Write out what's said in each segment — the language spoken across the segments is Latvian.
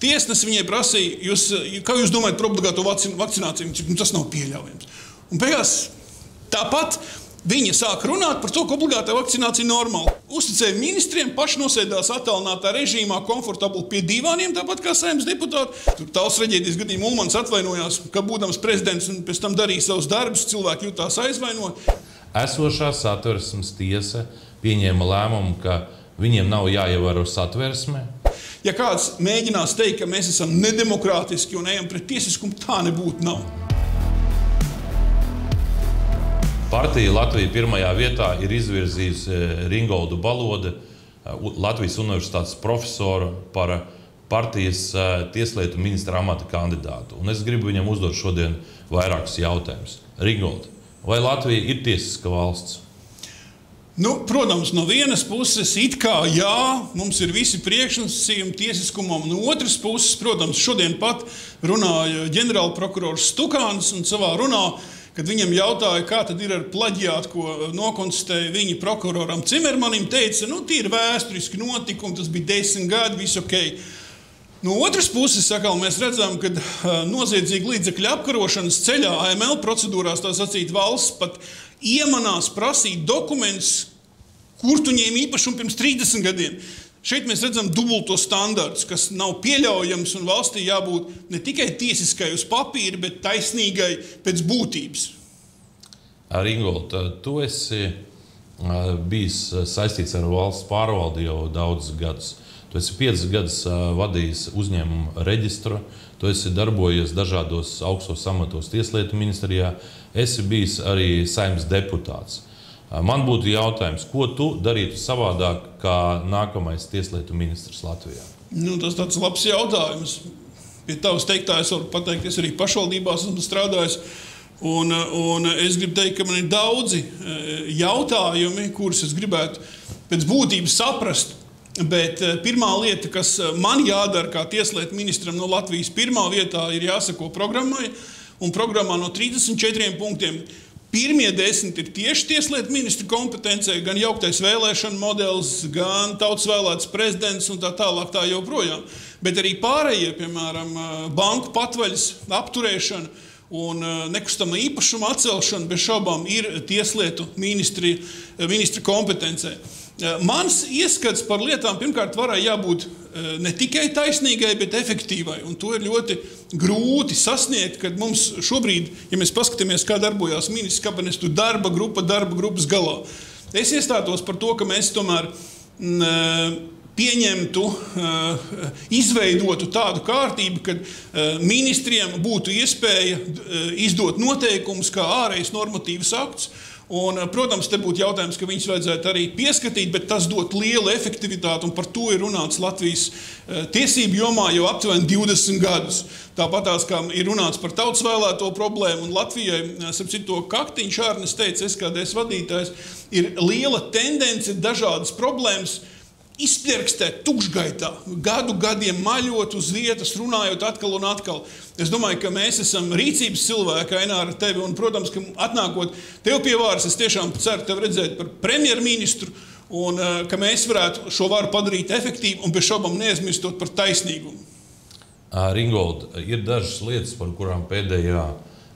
Tiesnesis viņai prasīja, jūs, kā jūs domājat par obligāto vakcināciju? Nu, tas nav pieļaujams. Un beigās tāpat Viņa sāk runāt par to, ka obligātā vakcinācija ir normāla. Uzticēja ministriem, paši nosēdās attālinātā režīmā, komfortabli pie divāniem, tāpat kā saimnes deputāti. Tur tāls reģēdijas gadījumā Ulmans atvainojās, ka būdams prezidents un pēc tam darīja savus darbus, cilvēki jutās aizvainot. Esošā satversmes tiesa pieņēma lēmumu, ka viņiem nav jāievēro satversme. Ja kāds mēģinās teikt, ka mēs esam nedemokrātiski un ejam pret tiesiskumu, tā nebūtu. Nav. Partija Latvija pirmajā vietā ir izvirzījusi eh, Ringoldu Balodi, eh, Latvijas Universitātes profesoru par partijas eh, tieslietu ministra amata kandidātu. Un es gribu viņam uzdot šodien vairākus jautājumus. Ringold, vai Latvija ir tiesiska valsts? Nu, protams, no vienas puses, it kā jā, mums ir visi priekšnosacījumi tiesiskumam, no otras puses, protams, šodien pat runāja ģenerālprokurors Stukāns un savā runā Kad viņam jautāja, kā tad ir ar plaģiātu, ko nokonstatēja viņa prokuroram Cimermanim, teica, nu, tie ir vēsturiski notikumi, tas bija desmit gadi, viss ok. No otras puses, sakal, mēs redzam, ka noziedzīga līdzekļu apkarošanas ceļā, AML procedūrās, tā sacīt, valsts pat iemanās prasīt dokumentus, kur tu ņēmi īpašumu pirms 30 gadiem. Šeit mēs redzam dubulto standartu, kas nav pieļaujams un valstī jābūt ne tikai tiesiskai uz papīra, bet taisnīgai pēc būtības. Ringold, tu esi bijis saistīts ar valsts pārvaldi jau daudzus gadus. Tu esi piecus gadus vadījis uzņēmumu reģistru, tu esi darbojies dažādos augstos amatos Tieslietu ministrijā, esi bijis arī saimnes deputāts. Man būtu jautājums, ko tu darītu savādāk kā nākamais tieslietu ministrs Latvijā? Nu, tas ir labs jautājums. Pie tavas teiktā es varu pateikt, es arī pašvaldībās esmu strādājis. Un, un es gribu teikt, ka man ir daudzi jautājumi, kurus es gribētu pēc būtības saprast. Bet pirmā lieta, kas man jādara kā tieslietu ministram no Latvijas, pirmā vietā ir jāsako programmai. Un programmā no 34 punktiem Pirmie desmit ir tieši tieslietu ministra kompetencija, gan jauktais vēlēšana modelis, gan tautas vēlēts prezidents un tā tālāk. Tā joprojām. Bet arī pārējie, piemēram, banku patvaļas apturēšana un nekustamā īpašuma atcelšana, bez šaubām ir tieslietu ministri, ministra kompetencija. Mans ieskats par lietām pirmkārt varēja jābūt ne tikai taisnīgai, bet efektīvai. Un to ir ļoti grūti sasniegt, kad mums šobrīd, ja mēs paskatāmies, kā darbojas ministrs kabinets, tur darba grupa, darba grupas galā. Es iestātos par to, ka mēs tomēr m, pieņemtu, izveidotu tādu kārtību, kad ministriem būtu iespēja izdot noteikumus kā ārējais normatīvs akts Un, eh, protams, te būtu jautājums, ka viņus vajadzētu arī pieskatīt, bet tas dod lielu efektivitāti, un par to ir runāts Latvijas eh, tiesību jomā jau aptuveni 20 gadus. Tāpat tās, kā ir runāts par tautas vēlēto problēmu, un Latvijai, eh, ap citu, Kaktiņš Ārnes teica, SKDS vadītājs, ir liela tendence dažādas problēmas izpērkstēt tukšgaitā, gadu gadiem maļot uz vietas, runājot atkal un atkal. Es domāju, ka mēs esam rīcības cilvēki, Ainā, ar tevi. Un, protams, ka atnākot tev pie vāras, es tiešām ceru tevi redzēt par premjerministru. Un eh, ka mēs varētu šo varu padarīt efektīvu un bez šaubām neaizmirstot par taisnīgumu. Ringold, ir dažas lietas, par kurām pēdējā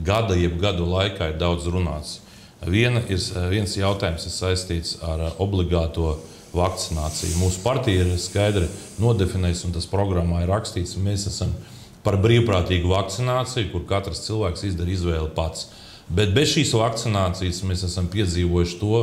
gada, jeb gadu laikā ir daudz runāts. Viena ir, viens jautājums ir saistīts ar obligāto uh, vakcināciju. Mūsu partija ir skaidri nodefinējusi, un tas programmā ir rakstīts, ka mēs esam par brīvprātīgu vakcināciju, kur katrs cilvēks izdara izvēli pats. Bet bez šīs vakcinācijas mēs esam piedzīvojuši to,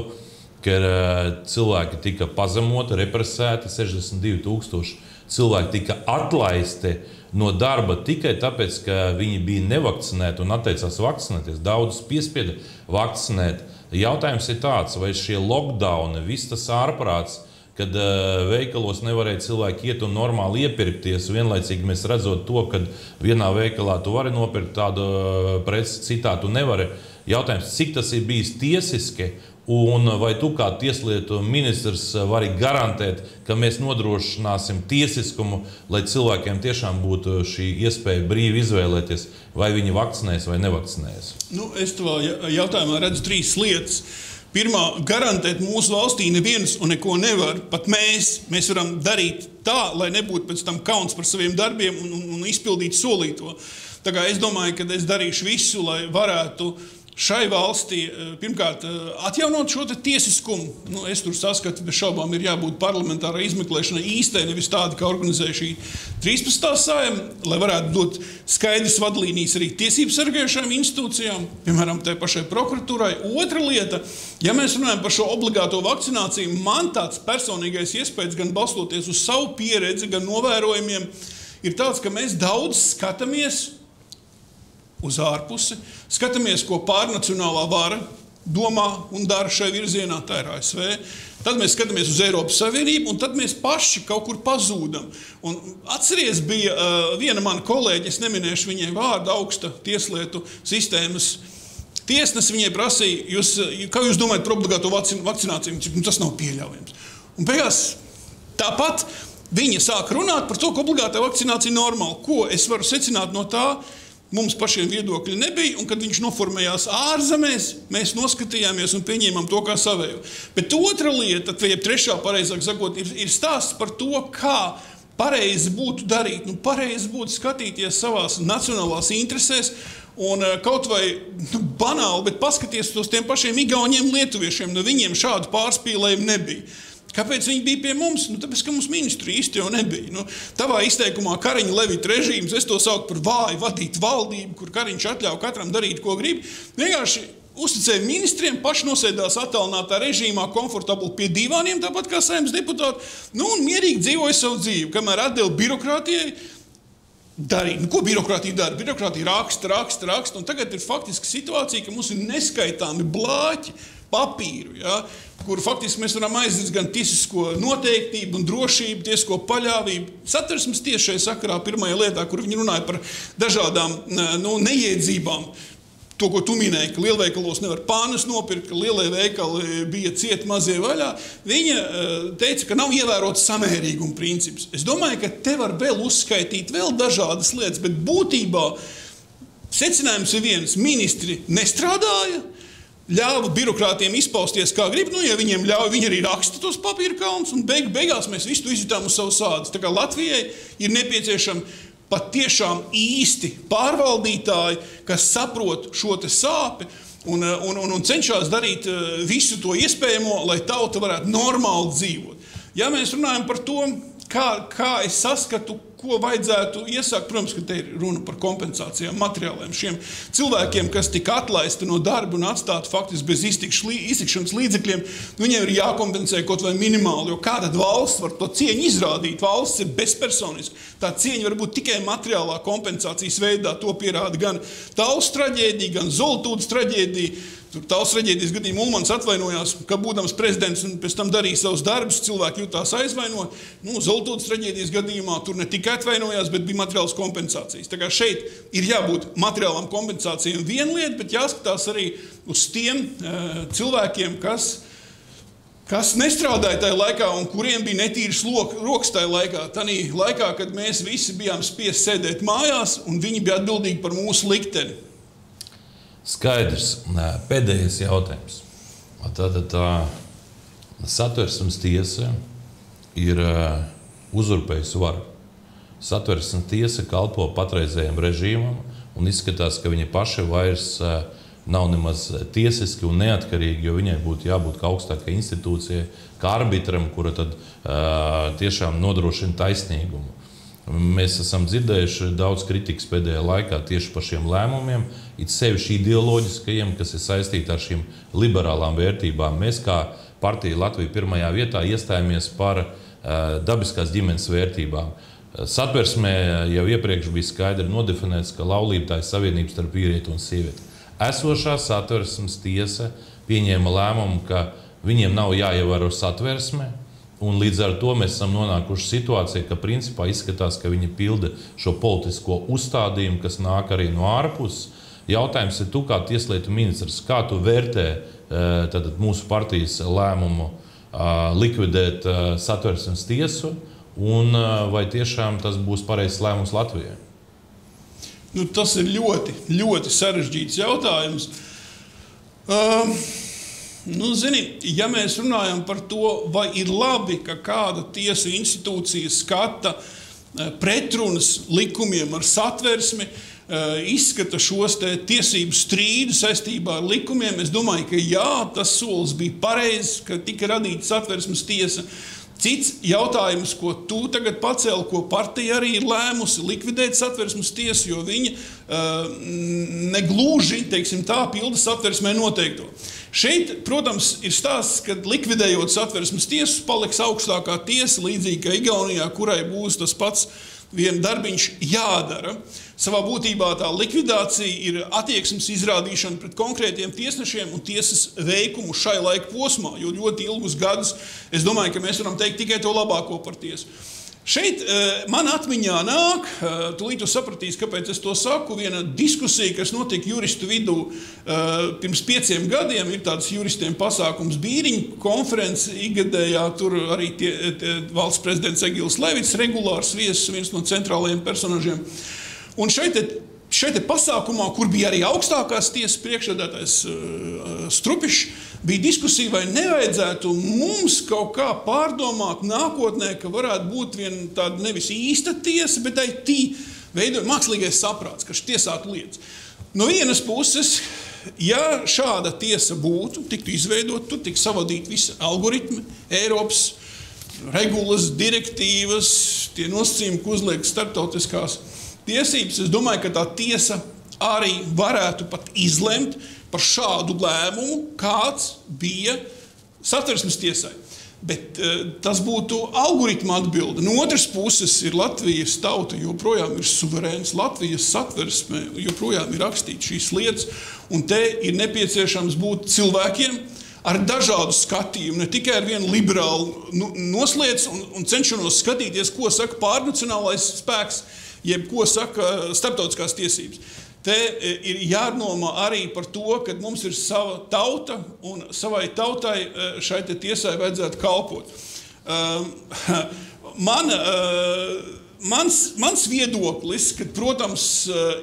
ka eh, cilvēki tika pazemoti, represēti, 62,000 cilvēki tika atlaisti no darba tikai tāpēc, ka viņi bija nevakcinēti un atteicās vakcinēties. Daudzus piespieda vakcinēt. Jautājums ir tāds, vai šie lockdowni, viss tas ārprāts, kad uh, veikalos nevarēja cilvēki iet un normāli iepirkties. Vienlaicīgi mēs redzam to, ka vienā veikalā tu vari nopirkt tādu uh, preci, citā tu nevari. Jautājums, cik tas ir bijis tiesiski Un vai tu kā tieslietu ministrs vari garantēt, ka mēs nodrošināsim tiesiskumu, lai cilvēkiem tiešām būtu šī iespēja brīvi izvēlēties, vai viņi vakcinēs vai nevakcinēs? Nu, es to jautājumā redzu trīs lietas. Pirmā, garantēt mūsu valstī neviens un neko nevar. Pat mēs, mēs varam darīt tā, lai nebūtu pēc tam kauns par saviem darbiem un, un, un izpildīt solīto. Tā kā es domāju, ka es darīšu visu, lai varētu uh, šai valstī eh, pirmkārt eh, atjaunot šo tiesiskumu. Nu, es tur saskatu, ka bez šaubām ir jābūt parlamentārai izmeklēšanai īstai, nevis tāda, kā organizēja šī 13. sājuma, lai varētu dot skaidrs vadlīnijas arī tiesību sargājušām institūcijām, piemēram, tai pašai prokuratūrai. Otra lieta, ja mēs runājam par šo obligāto vakcināciju, man tāds personīgais iespējas, gan balstoties uz savu pieredzi, gan novērojumiem, ir tāds, ka mēs daudz skatāmies uz ārpusi, skatāmies, ko pārnacionālā vara domā un dara šai virzienā, tā ir ASV. Tad mēs skatāmies uz Eiropas Savienību, un tad mēs paši kaut kur pazūdam. Un atceries, bija uh, viena mana kolēģe, es neminēšu viņai vārdu, augsta tieslietu sistēmas. Tiesnesis viņai prasīja, jūs, kā jūs domājat par obligāto vakcināciju? Nu, tas nav pieļaujams. Un beigās tāpat viņa sāk runāt par to, ka obligātā vakcinācija ir normāla. Ko es varu secināt no tā? Mums pašiem viedokļi nebija, un kad viņš noformējās ārzemēs, mēs noskatījāmies un pieņēmām to kā savēju. Bet otra lieta, vai trešā, pareizāk sakot, ir, ir stāsts par to, kā pareizi būtu darīt. Nu, pareizi būtu skatīties savās nacionālās interesēs. Un eh, kaut vai nu, banāli, bet paskatieties uz tiem pašiem Igauniem, Lietuviešiem. Nu, viņiem šādu pārspīlējumu nebija. Kāpēc viņi bija pie mums? Nu, tāpēc, ka mums ministru īsti jau nebija. Nu, tavā izteikumā Kariņa Levita režīms, es to saucu par vāju vadīt valdību, kur Kariņš atļauj katram darīt, ko grib. Vienkārši uzticēja ministriem, paši nosēdās attālinātā režīmā, komfortabli pie divāniem, tāpat kā saimnes deputāti, nu, un mierīgi dzīvoja savu dzīvi, kamēr atdeva birokrātijai. Darīt. Nu, ko birokrātija dara? Birokrātija raksta, raksta, raksta. Tagad ir faktiski situācija, ka mums ir neskaitāmi blāķi, papīru, ja, kur faktiski mēs varam aizdzīt gan tiesisko noteiktību, un drošību, tiesisko paļāvību. Satversmes tiešai sakarā pirmajā lietā, kur viņi runāja par dažādām nu, neiedzībām. To, ko tu minēji, ka lielveikalos nevar pānas nopirkt, ka lielie veikali bija cieti mazie vaļā, viņa teica, ka nav ievērots samērīguma princips. Es domāju, ka te var vēl uzskaitīt vēl dažādas lietas, bet būtībā secinājums ir viens: ministri nestrādāja, ļāva birokrātiem izpausties kā grib. Nu, ja viņiem ļauj, viņi arī raksta tos papīra kalnus, un beig, beigās mēs visu izjutām uz savas ādas. Tā kā Latvijai ir nepieciešama patiešām īsti pārvaldītāji, kas saprot šo sāpes. Un, un, un, un cenšas darīt eh, visu to iespējamo, lai tauta varētu normāli dzīvot. Ja mēs runājam par to, kā, kā es saskatu ko vajadzētu iesākt. Protams, ka te ir runa par kompensācijām, materiāliem šiem cilvēkiem, kas tika atlaisti no darba un atstāti faktiski bez iztikšanas līdzekļiem. Viņiem ir jākompensē kaut vai minimāli, jo kāda valsts var to cieņu izrādīt? Valsts ir bezpersoniska. Tā cieņa var būt tikai materiālā kompensācijas veidā. To pierāda gan Tautas traģēdija, gan Zoltūdas traģēdija. Tālāk traģēdijas gadījumā Ulmans atvainojās, ka būdams prezidents un pēc tam darīja savus darbus, cilvēki jutās aizvainot. Nu, Zoltūdas traģēdijas gadījumā tur ne tikai atvainojās, bet bija materiāls kompensācijas. Tā kā šeit ir jābūt materiālām kompensācijām viena lieta, bet jāskatās arī uz tiem uh, cilvēkiem, kas, kas nestrādāja tajā laikā un kuriem bija netīras rokas tajā laikā. Tanī laikā, kad mēs visi bijām spiest sēdēt mājās un viņi bija atbildīgi par mūsu likteni. Skaidrs. Pēdējais jautājums. Tātad tā satversmes tiesa ir uzurpējusi varu. Satversmes tiesa kalpo patreizējiem režīmam un izskatās, ka viņi paši vairs nav nemaz tiesiski un neatkarīgi, jo viņai būtu jābūt kā augstākai institūcijai, kā arbitram, kura tad, uh, tiešām nodrošina taisnīgumu. Mēs esam dzirdējuši daudz kritikas pēdējā laikā tieši par šiem lēmumiem, it sevišķi ideoloģiskajiem, kas ir saistīti ar šīm liberālām vērtībām. Mēs, kā partija Latvija, pirmajā vietā iestājāmies par uh, dabiskās ģimenes vērtībām. Satversmē jau iepriekš bija skaidri nodefinēts, ka laulība tā ir savienība starp vīrieti un sievieti. Esošā satversmes tiesa pieņēma lēmumu, ka viņiem nav jāievēro satversme, Un līdz ar to mēs esam nonākuši situācijā, ka principā izskatās, ka viņi pilda šo politisko uzstādījumu, kas nāk arī no ārpuses. Jautājums ir, tu kā tieslietu ministrs, kā tu vērtē tātad, eh, mūsu partijas lēmumu eh, likvidēt eh, satversmes tiesu, un vai tiešām tas būs pareizs lēmums Latvijai? Nu, tas ir ļoti, ļoti sarežģīts jautājums. Uh, Nu, zini, ja mēs runājam par to, vai ir labi, ka kāda tiesu institūcija skata pretrunas likumiem ar satversmi, eh, izskata šos tiesību strīdus saistībā ar likumiem, es domāju, ka jā, tas solis bija pareizs, ka tika radīta satversmes tiesa. Cits jautājums, ko tu tagad pacēli, ko partija arī ir lēmusi likvidēt satversmes tiesu, jo viņa uh, negluži teiksim, tā pilda satversmē noteikto. Šeit, protams, ir stāsts, ka likvidējot satversmes tiesu, paliks augstākā tiesa, līdzīgi kā Igaunijā, kurai būs tas pats viens darbiņš jādara. Savā būtībā tā likvidācija ir attieksmes izrādīšana pret konkrētiem tiesnešiem un tiesas veikumu šai laika posmā, jo ļoti ilgus gadus es domāju, ka mēs varam teikt tikai to labāko par tiesu. Šeit uh, man atmiņā nāk, uh, tūlīt jūs sapratīsiet, kāpēc es to saku. Viena diskusija, kas notika juristu vidū uh, pirms pieciem gadiem, ir tāds juristiem pasākums Bīriņa konference, ikgadējā tur arī tie, tie, valsts prezidents Egils Levits, regulārs viesis, viens no centrālajiem personažiem. Un šeit šeit pasākumā, kur bija arī augstākās tiesas priekšsēdētājs Strupišs, bija diskusija, vai nevajadzētu mums kaut kā pārdomāt nākotnē, ka varētu būt viena tāda nevis īsta tiesa, bet IT veidot mākslīgais saprāts, kas tiesātu lietas. No vienas puses, ja šāda tiesa būtu, tiktu izveidota, tur tiktu savadīti visi algoritmi, Eiropas regulas, direktīvas, tie nosacījumi, ko uzliek starptautiskās tiesības. Es domāju, ka tā tiesa arī varētu pat izlemt, par šādu lēmumu, kāds bija satversmes tiesai. Bet uh, tas būtu algoritma atbilde. No otras puses, ir Latvijas tauta joprojām ir suverēns. Latvijas satversme joprojām ir rakstīts šīs lietas, un te ir nepieciešams būt cilvēkiem ar dažādu skatījumu, ne tikai ar vienu liberālu nu, noslēdz un, un cenšanos skatīties, ko saka pārnacionālais spēks, jeb ko saka starptautiskās tiesības. Te e, ir jādomā arī par to, ka mums ir sava tauta un savai tautai e, šai tiesai vajadzētu kalpot. Ehm, man, e, mans, mans viedoklis, ka, protams,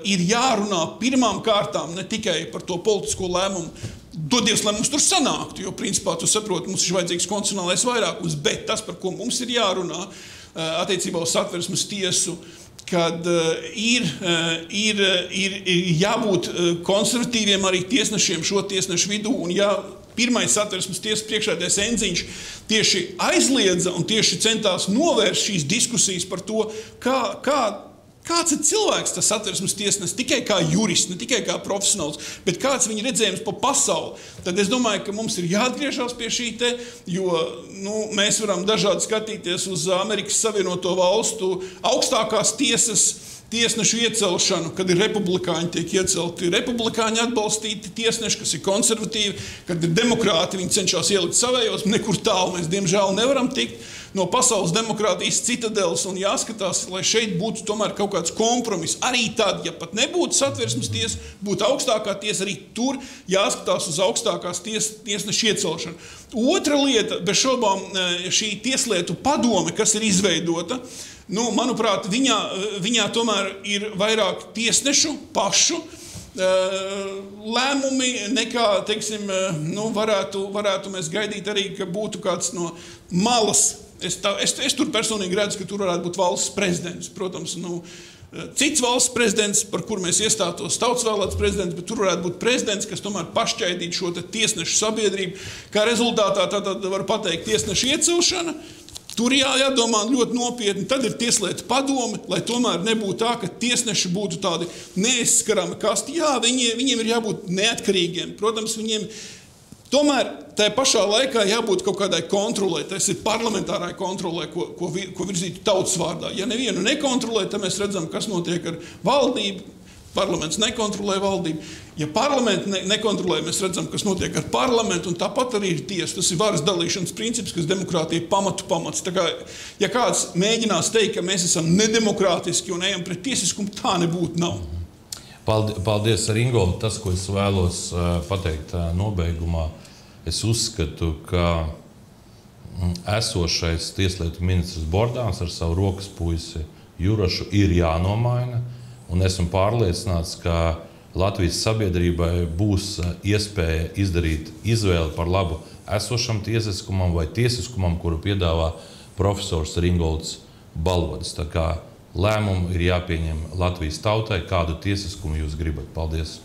ir jārunā pirmām kārtām ne tikai par to politisko lēmumu, dodies, lai mums tur sanāktu, jo, principā, tu saproti, mums ir vajadzīgs konstitucionālais vairākums, bet tas, par ko mums ir jārunā attiecībā uz satversmes tiesu, uh, kad uh, ir, uh, ir, ir, ir jābūt konservatīviem arī tiesnešiem šo tiesnešu vidū. Un, ja pirmais satversmes tiesas priekšādājs Enziņš tieši aizliedza un tieši centās novērst šīs diskusijas par to, kā, kā Kāds ir cilvēks, tas satversmes tiesnesis, tikai kā jurists, ne tikai kā profesionāls, bet kāds viņa redzējums pa pasauli. Tad es domāju, ka mums ir jāatgriežas pie šī te, jo nu, mēs varam dažādi skatīties uz Amerikas Savienoto Valstu augstākās tiesas tiesnešu iecelšanu, kad ir republikāņi, tiek iecelti republikāņi atbalstīti tiesneši, kas ir konservatīvi, kad ir demokrāti, viņi cenšas ielikt savējos, nekur tālu mēs diemžēl nevaram tikt no pasaules demokrātijas citadeles un jāskatās, lai šeit būtu tomēr kaut kāds kompromiss. Arī tad, ja pat nebūtu satversmes tiesa, būtu augstākā tiesa, arī tur jāskatās uz augstākās ties, tiesneša iecelšanu. Otra lieta, bez šaubām, eh, šī tieslietu padome, kas ir izveidota, nu, manuprāt, viņā, eh, viņā tomēr ir vairāk tiesnešu pašu lēmumi, nekā teiksim, nu, varētu, varētu mēs gaidīt arī, ka būtu kāds no malas Es, tā, es, es tur personīgi redzu, ka tur varētu būt valsts prezidents. Protams, nu, cits valsts prezidents, par kuru mēs iestātos, tautas vēlēts prezidents, bet tur varētu būt prezidents, kas tomēr pašķaidītu šo tiesnešu sabiedrību. Kā rezultātā tad var pateikt tiesnešu iecelšana. Tur jā, jādomā ļoti nopietni. Tad ir tieslietu padome, lai tomēr nebūtu tā, ka tiesneši būtu tādi neaizskarami kasti. Jā, viņiem, viņiem ir jābūt neatkarīgiem. Protams, viņiem Tomēr tajā pašā laikā jābūt kaut kādai kontrolē, tas ir parlamentārai kontrolē, ko, ko, ko virzītu tautas vārdā. Ja nevienu nekontrolē, tad mēs redzam, kas notiek ar valdību. Parlaments nekontrolē valdību. Ja parlaments ne, nekontrolē, mēs redzam, kas notiek ar parlamentu, un tāpat arī ir tiesa. Tas ir varas dalīšanas princips, kas demokrātija pamatu pamats. Tā kā, ja kāds mēģinās teikt, ka mēs esam nedemokrātiski un ejam pret tiesiskumu, tā nebūtu. Nav. Paldies, Ringo. Tas, ko es vēlos pateikt nobeigumā, Es uzskatu, ka mm, esošais tieslietu ministrs Bordāns ar savu rokas puisi Jurašu ir jānomaina. Un esmu pārliecināts, ka Latvijas sabiedrībai būs eh, iespēja izdarīt izvēli par labu esošam tiesiskumam vai tiesiskumam, kuru piedāvā profesors Ringolds kā lēmumu ir jāpieņem Latvijas tautai, kādu tiesiskumu jūs gribat. Paldies!